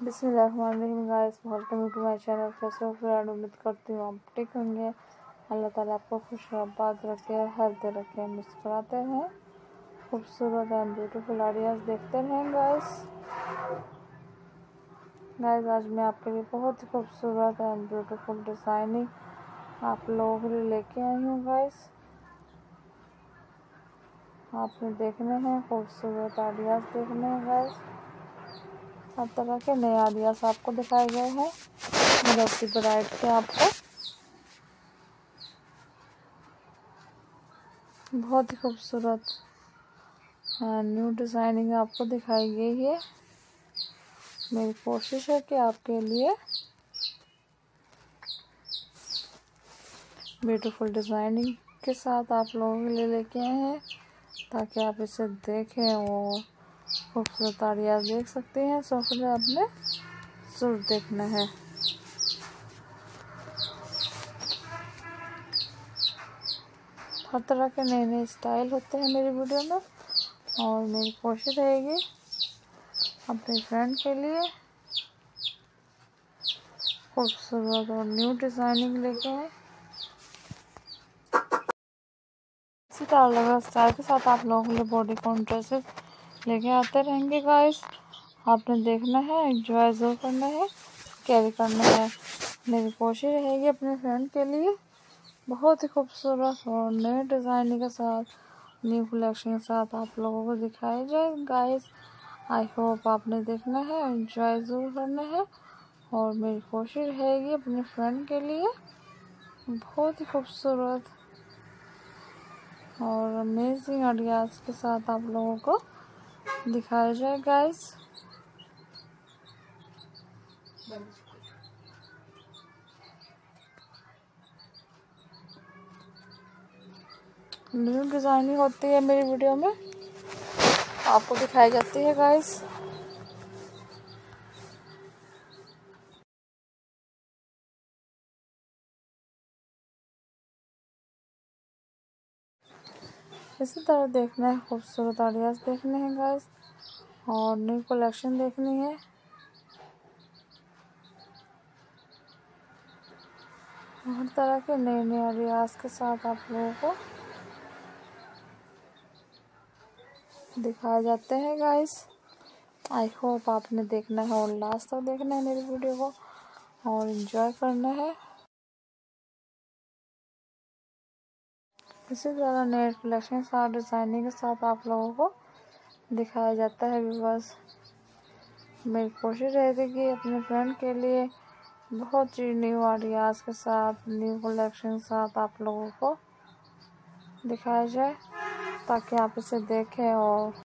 बिस्मिल्लाहिर्रहमानिर्रहीम guys, welcome to my channel. कैसे हो? फ्रेंड उम्मीद करती हूँ आप ठीक होंगे। अल्लाह ताला आपको खुश आबाद रखे हेल्थ रखे मुस्कुराते हैं। खूबसूरत एंड ब्यूटीफुल आइडियाज़ देखते हैं गाइस। गाइस, आज मैं आपके लिए बहुत ही खूबसूरत एंड ब्यूटीफुल डिज़ाइनिंग आप लोगों के लिए लेके आई हूँ गाइस। आपने देखने हैं, खूबसूरत आइडियाज़ देखने हैं गाइस। हर तरह के नए आइडियाज़ आपको दिखाए गए हैं। मिलती ब्राइड के आपको। बहुत ही खूबसूरत न्यू डिज़ाइनिंग आपको दिखाई गई है। मेरी कोशिश है कि आपके लिए ब्यूटीफुल डिज़ाइनिंग के साथ आप लोगों के लिए लेके आए हैं, ताकि आप इसे देखें और खूबसूरत आरिया देख सकते हैं सो फिर आपने सुर देखना है। हर तरह के नए नए स्टाइल होते हैं मेरी वीडियो में, और मेरी कोशिश रहेगी अपने फ्रेंड के लिए खूबसूरत और न्यू डिज़ाइनिंग लेके आए। इसी तरह स्टाइल के साथ आप लोगों के लिए बॉडी कॉन लेके आते रहेंगे गाइस आपने देखना है इंजॉय ज़रूर करना है। कैरी करना है। मेरी कोशिश रहेगी अपने फ्रेंड के लिए बहुत ही खूबसूरत और नए डिज़ाइन के साथ न्यू कलेक्शन के साथ आप लोगों को दिखाया जाए। गाइस आई होप आपने देखना है इंजॉय ज़रूर करना है। और मेरी कोशिश रहेगी अपने फ्रेंड के लिए बहुत ही खूबसूरत और अमेजिंग आइडियाज़ के साथ आप लोगों को दिखाया जाए गैस न्यू डिज़ाइनिंग होती है मेरी वीडियो में। आपको दिखाई जाती है गाइस इसी तरह देखना है, खूबसूरत आइडियाज़ देखने हैं गाइस और न्यू कलेक्शन देखनी है। हर तरह के नए नए आइडियाज़ के साथ आप लोगों को दिखाए जाते हैं गाइस आई होप आपने देखना है और लास्ट तक देखना है मेरी वीडियो को, और इन्जॉय करना है। इसी तरह नेट कलेक्शन, साथ डिज़ाइनिंग के साथ आप लोगों को दिखाया जाता है बस मेरी कोशिश रहेगी कि अपने फ्रेंड के लिए बहुत ही न्यू आइडियाज़ के साथ न्यू कलेक्शन के साथ आप लोगों को दिखाया जाए, ताकि आप इसे देखें और